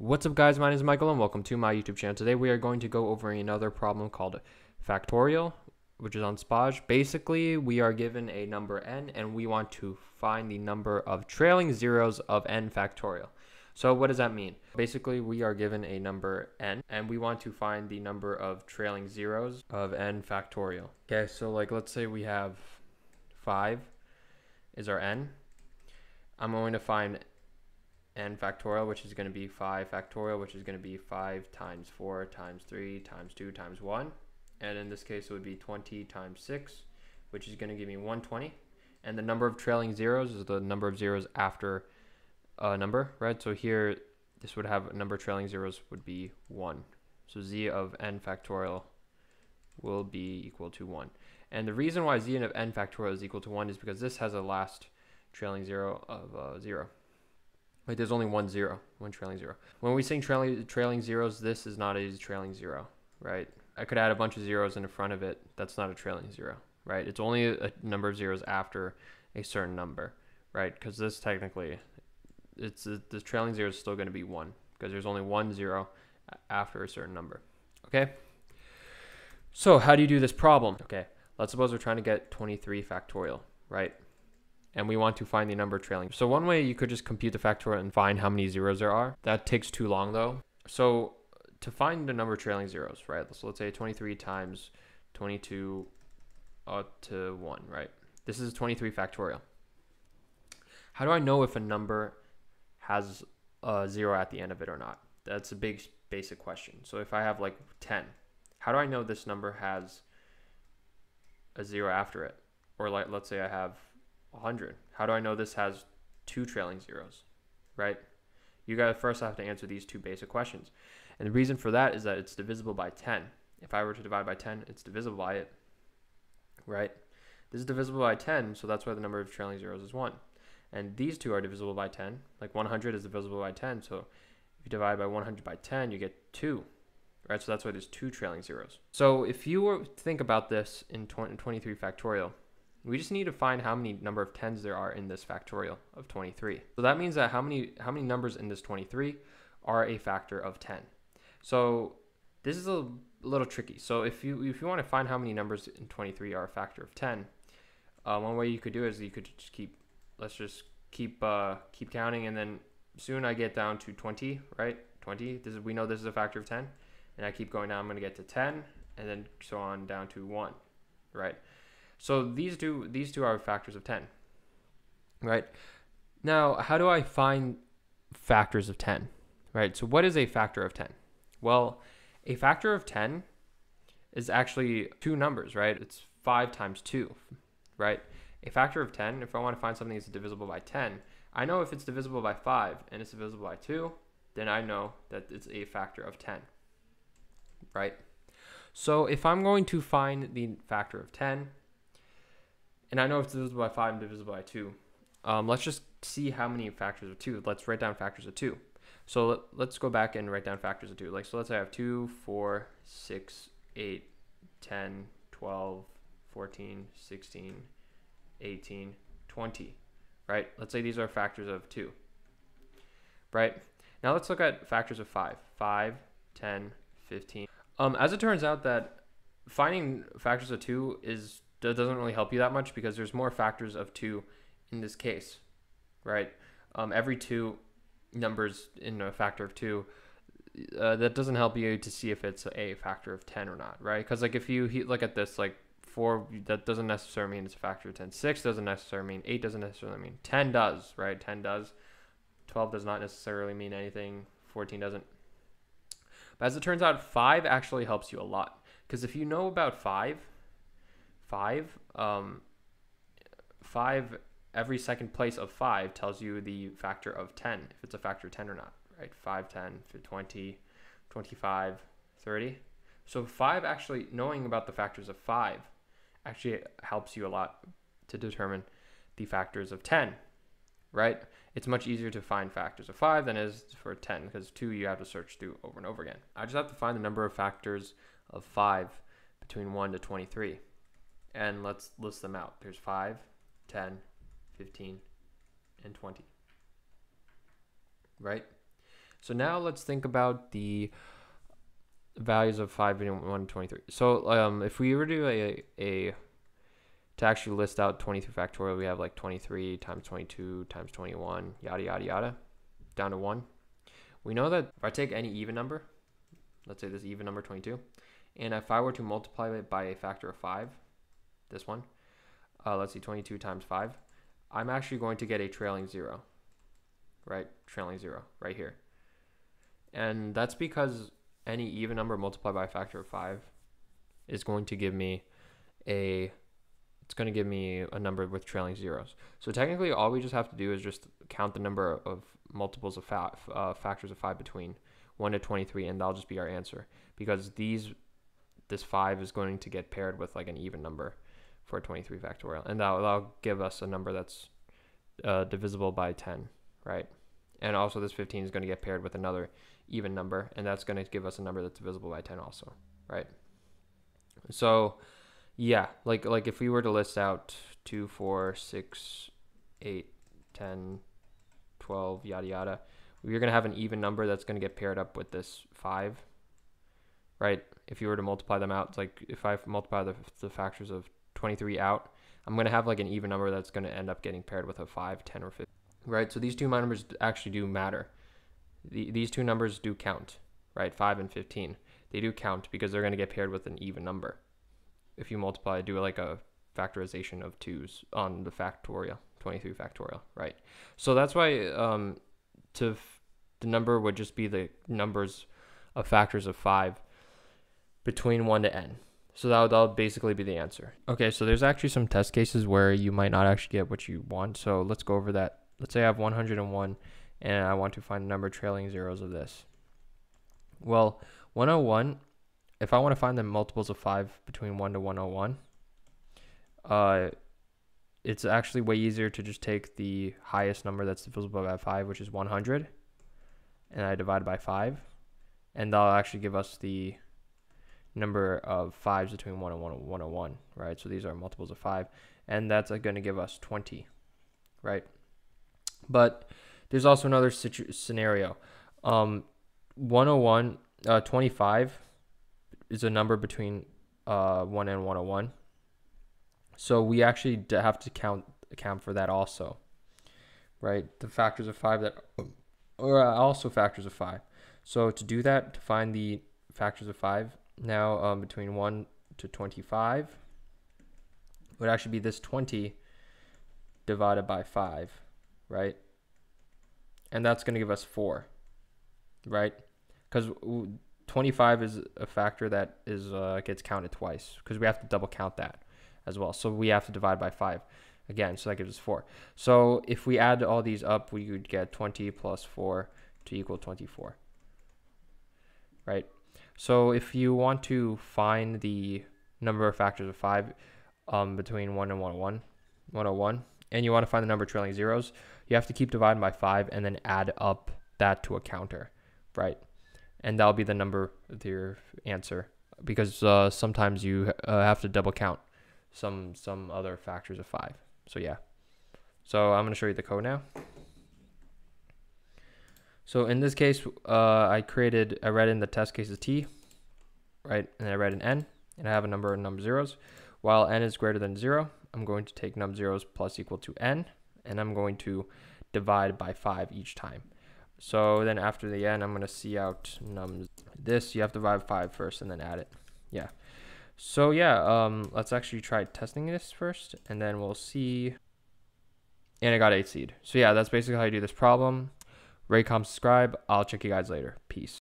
What's up guys, my name is Michael and welcome to my YouTube channel. Today we are going to go over another problem called factorial, which is on SPOJ. Basically, we are given a number n and we want to find the number of trailing zeros of n factorial. So what does that mean? Basically, we are given a number n and we want to find the number of trailing zeros of n factorial. Okay, so like let's say we have 5 is our n. I'm going to find n factorial, which is going to be 5 factorial, which is going to be 5 times 4 times 3 times 2 times 1. And in this case, it would be 20 times 6, which is going to give me 120. And the number of trailing zeros is the number of zeros after a number, right? So here, this would have a number of trailing zeros would be 1. So z of n factorial will be equal to 1. And the reason why z of n factorial is equal to 1 is because this has a last trailing zero of uh, 0. Like there's only one zero, one trailing zero. When we sing trailing trailing zeros, this is not a trailing zero, right? I could add a bunch of zeros in the front of it. That's not a trailing zero, right? It's only a number of zeros after a certain number, right? Because this technically, it's the trailing zero is still going to be one because there's only one zero after a certain number. Okay. So how do you do this problem? Okay. Let's suppose we're trying to get 23 factorial, right? And we want to find the number trailing. So one way you could just compute the factorial and find how many zeros there are. That takes too long though. So to find the number trailing zeros, right? So let's say 23 times 22 uh, to 1, right? This is 23 factorial. How do I know if a number has a zero at the end of it or not? That's a big basic question. So if I have like 10, how do I know this number has a zero after it? Or like let's say I have 100. How do I know this has two trailing zeros, right? You guys first have to answer these two basic questions. And the reason for that is that it's divisible by 10. If I were to divide by 10, it's divisible by it, right? This is divisible by 10, so that's why the number of trailing zeros is 1. And these two are divisible by 10. Like 100 is divisible by 10, so if you divide by 100 by 10, you get 2, right? So that's why there's two trailing zeros. So if you were to think about this in 20, 23 factorial, we just need to find how many number of 10s there are in this factorial of 23. So that means that how many how many numbers in this 23 are a factor of 10. So this is a little tricky. So if you if you want to find how many numbers in 23 are a factor of 10, uh, one way you could do is you could just keep let's just keep uh, keep counting and then soon I get down to 20, right? 20. This is we know this is a factor of 10, and I keep going down. I'm going to get to 10, and then so on down to one, right? So these two these two are factors of 10. Right? Now, how do I find factors of 10? Right? So what is a factor of 10? Well, a factor of 10 is actually two numbers, right? It's 5 times 2, right? A factor of 10, if I want to find something that's divisible by 10, I know if it's divisible by 5 and it's divisible by 2, then I know that it's a factor of 10, right? So if I'm going to find the factor of 10, and I know it's divisible by 5 and divisible by 2. Um, let's just see how many factors of 2. Let's write down factors of 2. So let, us go back and write down factors of 2. Like, so let's say I have 2, 4, 6, 8, 10, 12, 14, 16, 18, 20, right? Let's say these are factors of 2, right? Now let's look at factors of 5. 5, 10, 15. Um, as it turns out that finding factors of 2 is that doesn't really help you that much because there's more factors of two in this case, right? Um, every two numbers in a factor of two, uh, that doesn't help you to see if it's a factor of 10 or not, right? Because like if you look at this, like four, that doesn't necessarily mean it's a factor of 10. Six doesn't necessarily mean, eight doesn't necessarily mean, 10 does, right? 10 does. 12 does not necessarily mean anything. 14 doesn't. But as it turns out, five actually helps you a lot. Because if you know about five, five. Um, five, every second place of five tells you the factor of 10, if it's a factor of 10 or not, right? 5, 10, 20, 25, 30. So five actually, knowing about the factors of five actually helps you a lot to determine the factors of 10, right? It's much easier to find factors of 5 than it is for 10 because 2 you have to search through over and over again. I just have to find the number of factors of 5 between 1 to 23 and let's list them out. There's 5, 10, 15, and 20. Right? So now let's think about the values of 5 and 1 to 23. So um, if we were to do a, a to actually list out 23 factorial, we have like 23 times 22 times 21, yada, yada, yada, down to 1. We know that if I take any even number, let's say this even number 22, and if I were to multiply it by a factor of 5, this one, uh, let's see, 22 times 5, I'm actually going to get a trailing 0, right? Trailing 0 right here. And that's because any even number multiplied by a factor of 5 is going to give me a it's going to give me a number with trailing zeros. So technically all we just have to do is just count the number of multiples of fa uh, factors of 5 between 1 to 23 and that'll just be our answer because these this 5 is going to get paired with like an even number for 23 factorial and that'll, that'll give us a number that's uh, divisible by 10 right and also this 15 is going to get paired with another even number, and that's going to give us a number that's divisible by 10 also, right? So, yeah, like like if we were to list out 2, 4, 6, 8, 10, 12, yada yada, we're going to have an even number that's going to get paired up with this 5, right? If you were to multiply them out, it's like if I multiply the, the factors of 23 out, I'm going to have like an even number that's going to end up getting paired with a 5, 10, or 15, right? So these two numbers actually do matter the, these two numbers do count, right? 5 and 15. They do count because they're going to get paired with an even number. If you multiply, do like a factorization of 2's on the factorial, 23 factorial, right? So that's why um, to the number would just be the numbers of factors of 5 between 1 to n. So that would, that would basically be the answer. Okay, so there's actually some test cases where you might not actually get what you want. So let's go over that. Let's say I have 101 and I want to find the number trailing zeros of this. Well, 101, if I want to find the multiples of 5 between 1 to 101, uh, it's actually way easier to just take the highest number that's divisible by 5, which is 100, and I divide by 5, and that'll actually give us the number of 5s between 1 and 101, right? So these are multiples of 5, and that's going to give us 20, right? But there's also another scenario. Um, 101, uh, 25 is a number between uh, 1 and 101. So we actually have to count account for that also, right? The factors of 5 that are also factors of 5. So to do that, to find the factors of 5, now um, between 1 to 25 would actually be this 20 divided by 5, right? and that's going to give us 4, right? Because 25 is a factor that is uh, gets counted twice because we have to double count that as well. So we have to divide by 5 again, so that gives us 4. So if we add all these up, we would get 20 plus 4 to equal 24, right? So if you want to find the number of factors of 5 um, between 1 and 101, 101, and you want to find the number of trailing zeros, you have to keep dividing by 5 and then add up that to a counter, right? And that'll be the number of your answer because uh, sometimes you uh, have to double count some some other factors of 5. So yeah. So I'm going to show you the code now. So in this case, uh, I created, I read in the test cases t, right? And I read in n, and I have a number of number zeros. While n is greater than 0, I'm going to take num zeros plus equal to n, and I'm going to divide by 5 each time. So then after the n, I'm going to cout num this. You have to divide five first and then add it. Yeah. So yeah, um, let's actually try testing this first, and then we'll see. And I got 8 seed. So yeah, that's basically how you do this problem. Rate, comment, subscribe. I'll check you guys later. Peace.